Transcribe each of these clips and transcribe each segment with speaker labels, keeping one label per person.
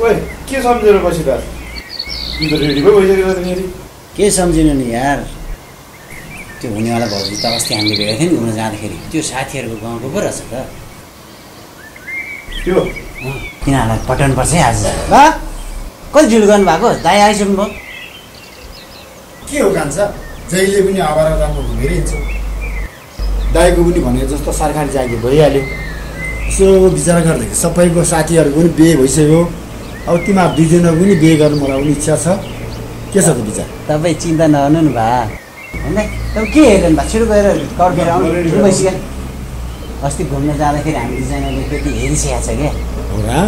Speaker 1: ओए के सम्झेर बसिरहेको तिमी त रेडी पो भइसकेको त फेरि
Speaker 2: के सम्झिनु नि यार? त्यो हुनेवाला भाउजू त अस्ति हामीले भेटेको थियौँ नि घुम्न जाँदाखेरि। त्यो साथीहरूको गाउँको पो रहेछ त।
Speaker 1: त्यो?
Speaker 2: तिनीहरूलाई पठाउनु पर्छ है आज। ल? कति ढिलो गर्नुभएको? दाइ आइसक्नु भयो।
Speaker 3: के हो कान्छ? जहिले पनि आवारा राम्रो घुमिरहन्छ दाईको पनि भने जस्तो सरकारी जागिर भइहाल्यो। यसो विचार गर्दाखेरि सबैको साथीहरूको पनि बिहे भइसक्यो। अब तिमीहरू दुईजना पनि बिहे गर्नु मलाई पनि इच्छा छ। के छ त विचार?
Speaker 2: तपाईँ चिन्ता नगर्नु नि भा। होइन? तपाईँ के हेर्नु भएको छिटो गएर कर्केर आउनु। अस्ति घुम्न जाँदाखेरि हामी दुईजनाले केटी हेरिसकेको छ क्या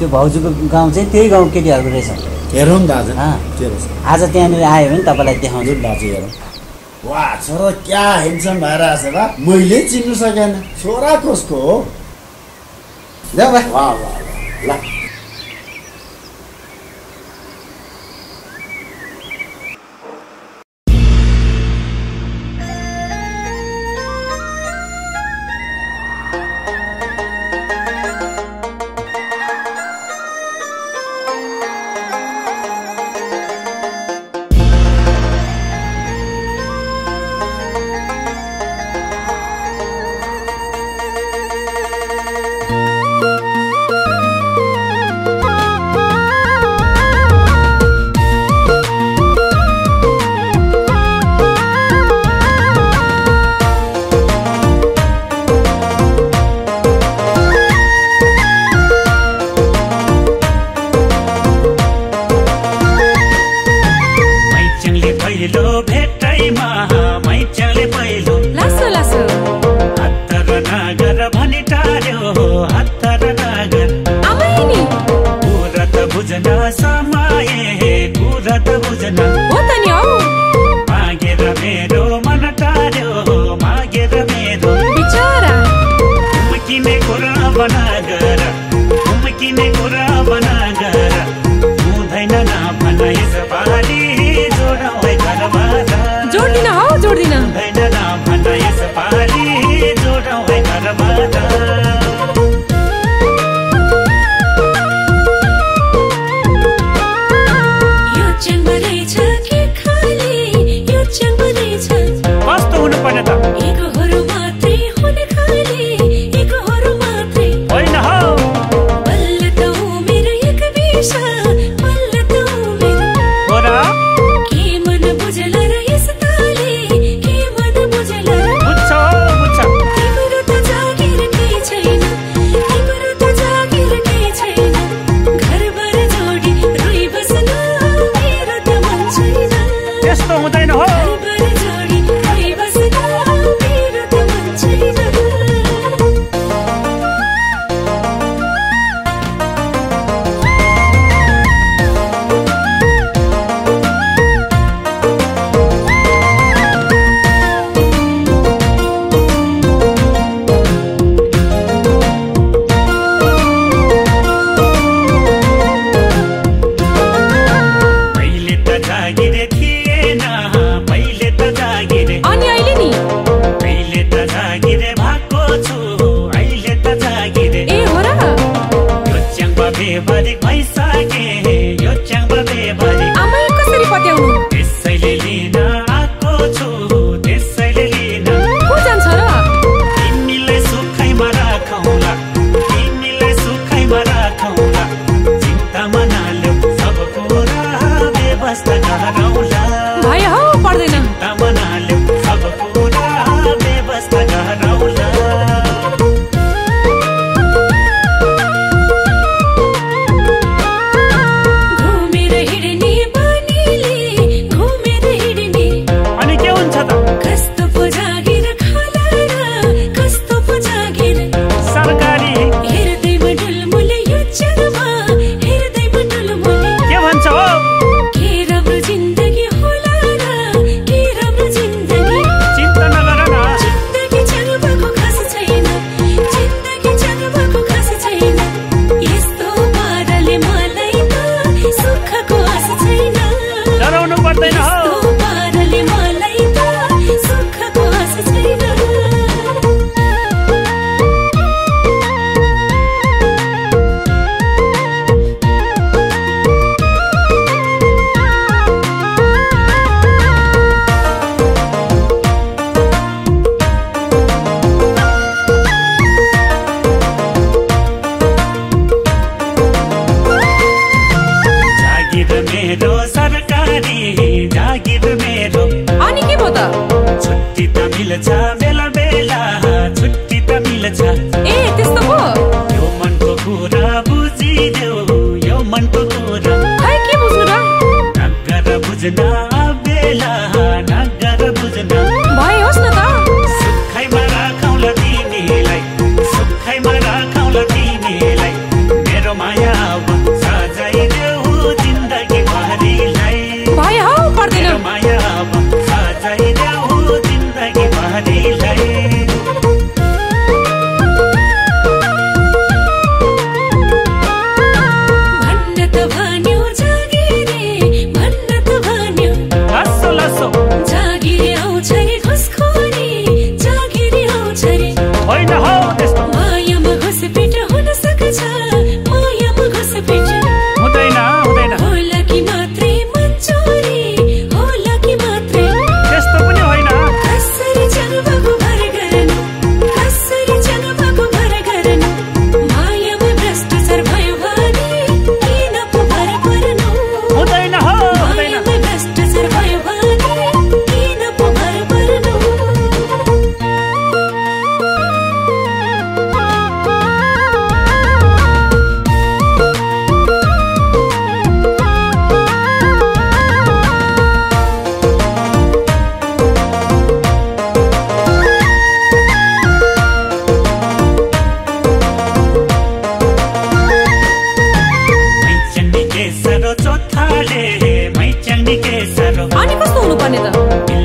Speaker 2: त्यो भाउजूको गाउँ चाहिँ त्यही गाउँ केटीहरूको रहेछ।
Speaker 3: हेरौँ न दाजु
Speaker 2: आज। त्यहाँनिर आयो भने तपाईँलाई देखाउँछु।
Speaker 3: दाजु हेरौँ। वा छोरा क्या हेन्सम भएर आएको छ बा मैले चिन्नु सकेन। छोरा कसको हो? ल।
Speaker 4: My God.
Speaker 5: अनि कस्तो हुनुपर्ने त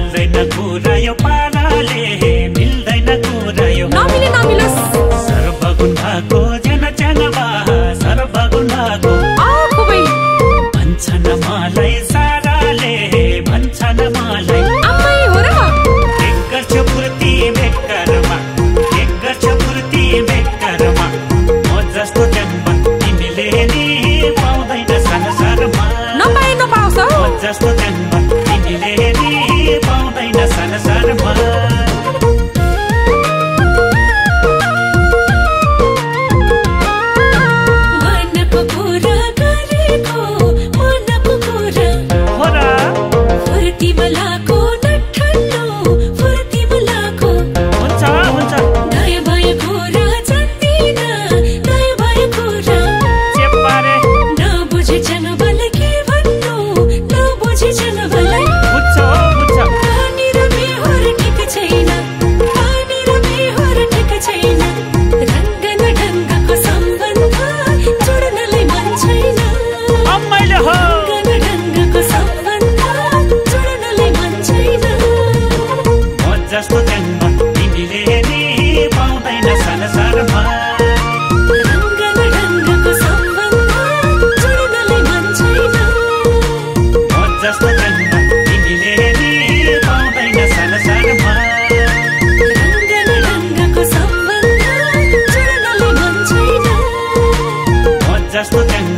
Speaker 5: just look at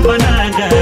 Speaker 4: बना जाए।